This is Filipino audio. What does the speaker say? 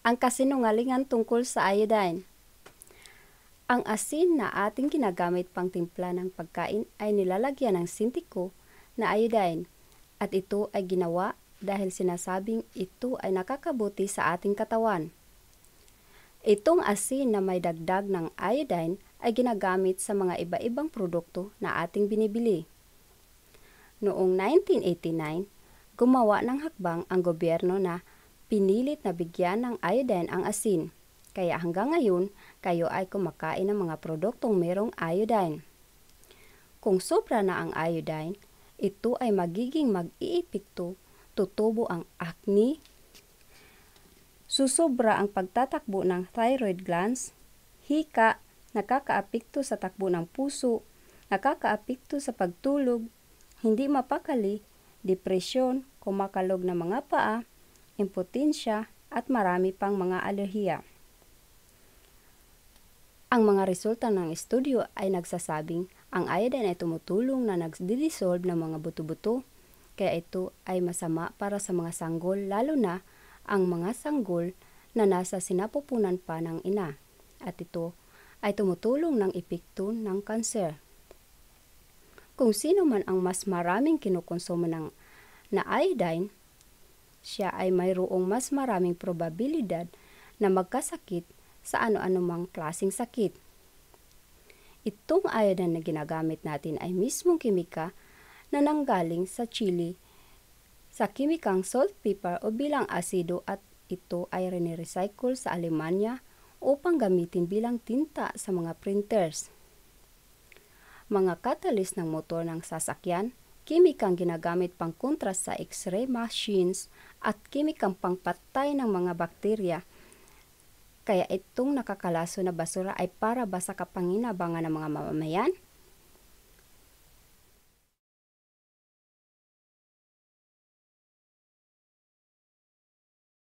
ang kasinungalingan tungkol sa iodine. Ang asin na ating ginagamit pang timpla ng pagkain ay nilalagyan ng sintiko na iodine at ito ay ginawa dahil sinasabing ito ay nakakabuti sa ating katawan. Itong asin na may dagdag ng iodine ay ginagamit sa mga iba-ibang produkto na ating binibili. Noong 1989, gumawa ng hakbang ang gobyerno na pinilit na bigyan ng iodine ang asin. Kaya hanggang ngayon, kayo ay kumakain ng mga produktong merong iodine. Kung sobra na ang iodine, ito ay magiging mag-iipikto, tutubo ang acne, susobra ang pagtatakbo ng thyroid glands, hika, nakakaapekto sa takbo ng puso, nakakaapekto sa pagtulog, hindi mapakali, depresyon, kumakalog na mga paa, impotensya, at marami pang mga alerhiya. Ang mga resulta ng estudyo ay nagsasabing ang iodine ay tumutulong na nagdi-dissolve ng mga buto-buto, kaya ito ay masama para sa mga sanggol lalo na ang mga sanggol na nasa sinapupunan pa ng ina. At ito ay tumutulong ng epekto ng kanser. Kung sino man ang mas maraming kinukonsumo ng na iodine, siya ay mayroong mas maraming probabilidad na magkasakit sa ano-ano mang klasing sakit. Itong iodine na ginagamit natin ay mismong kimika na nanggaling sa chili sa kimikang salt pepper o bilang asido at ito ay rene-recycle sa Alemanya upang gamitin bilang tinta sa mga printers. Mga catalyst ng motor ng sasakyan, kimikang ginagamit pang kontras sa x-ray machines at kimikang pangpatay ng mga bakterya. Kaya itong nakakalaso na basura ay para ba sa kapanginabangan ng mga mamamayan?